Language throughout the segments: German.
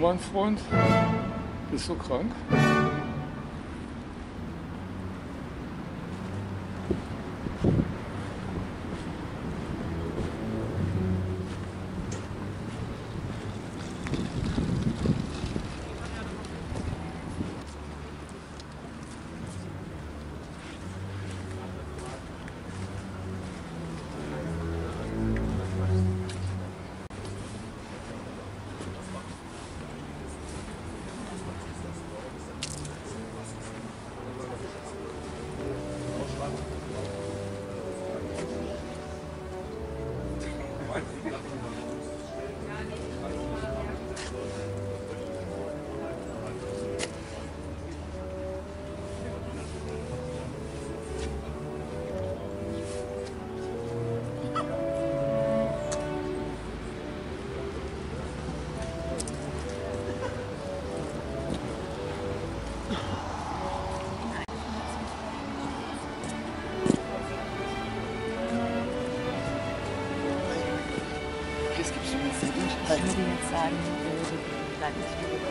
Mein Freund, bist du krank? Qu'est-ce que tu me fais Ich würde jetzt sagen, äh, bleib nicht geblendet.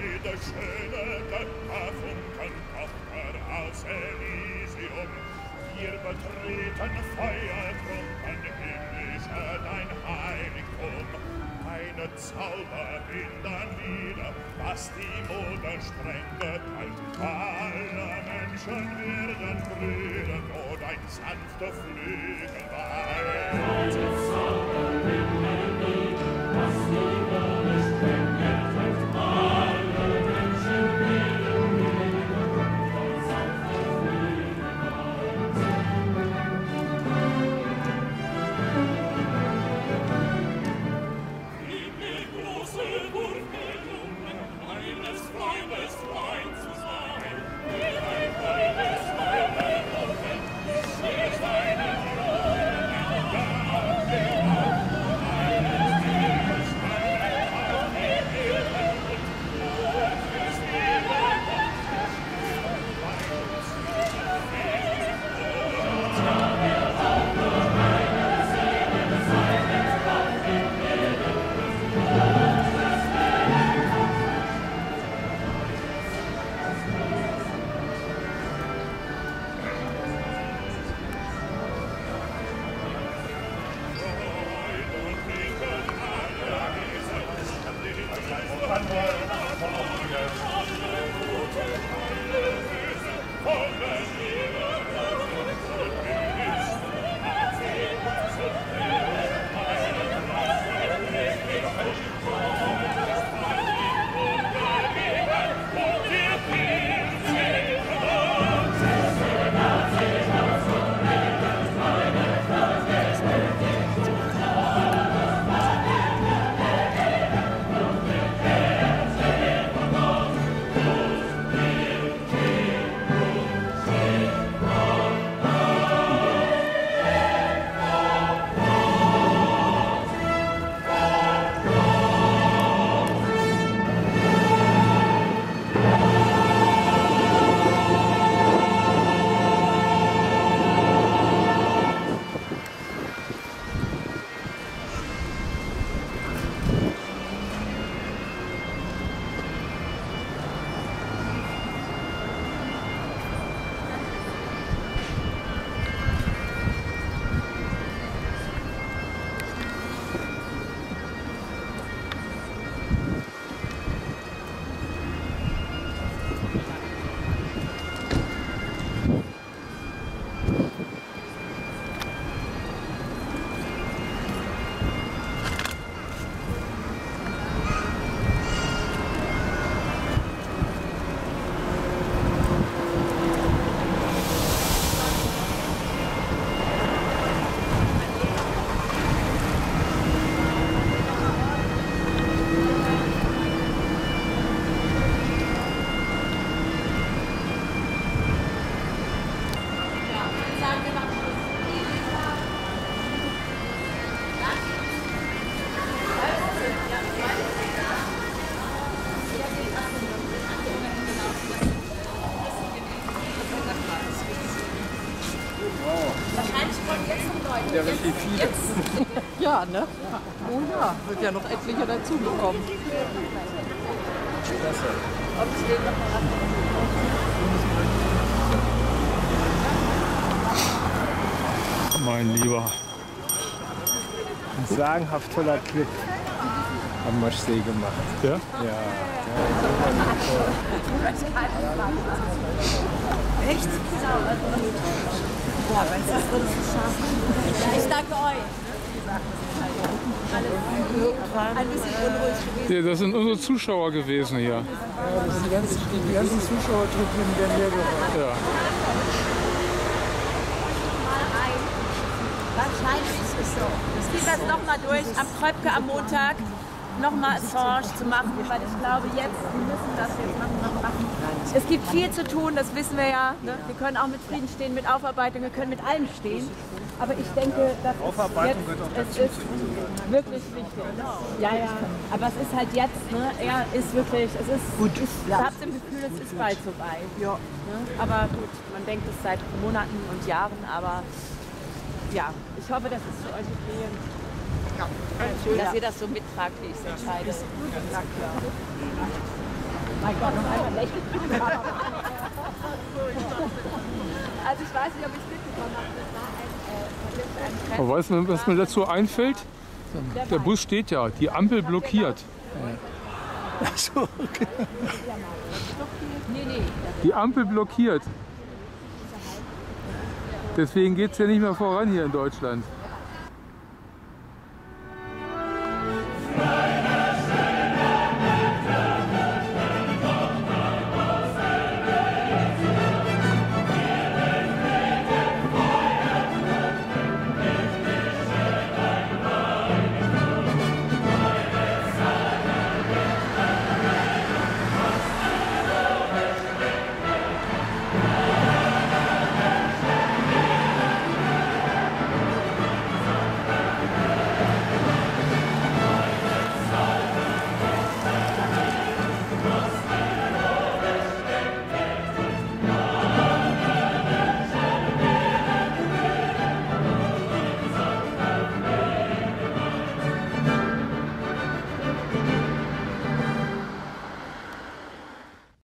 Freude schöne, der Karfunkentochter aus Elysium. Wir betreten Feuertrunken himmlischer dein Heiligtum. Deine Zauber bindern wieder, was die Mode sprengte, halt alle Menschen werden Brüder, wo dein sanfter Flügel weiht. Deine Zauber bindern wieder, was die Let's. Richtig viele. Ja, ne? Oh ja, wird ja noch etliche dazugekommen. Mein Lieber. Ein sagenhaft toller Clip am Moschsee gemacht. Ja? Ja. Ich danke euch. Ein bisschen unruhig gewesen. Ja, das sind unsere Zuschauer gewesen hier. Das sind die ganzen, die ganzen Zuschauertribünen werden hier gehört. Ja. Wahrscheinlich ist es so. Ich ziehe das nochmal durch am Kröpke am Montag nochmal Assange zu machen, weil ich glaube jetzt, wir müssen das jetzt noch machen. Es gibt viel zu tun, das wissen wir ja. Ne? Wir können auch mit Frieden stehen, mit Aufarbeitung, wir können mit allem stehen. Aber ich denke, das Aufarbeitung jetzt, es ist wirklich wichtig. Ja, ja. Aber es ist halt jetzt, ne? Er ist wirklich, es ist, gut. Ich habe das Gefühl, es ist bald soweit. Ja. Ne? Aber gut, man denkt es seit Monaten und Jahren, aber ja, ich hoffe, das ist für euch okay. Dass ihr das so mittragt, wie ich es entscheide. Mein Gott, noch einmal lächeln. Also ich weiß nicht, ob ich es mitbekommen habe. Äh. Aber weißt du, was mir dazu einfällt? Der Bus steht ja, die Ampel blockiert. Nee, nee. Die Ampel blockiert. Deswegen geht es ja nicht mehr voran hier in Deutschland.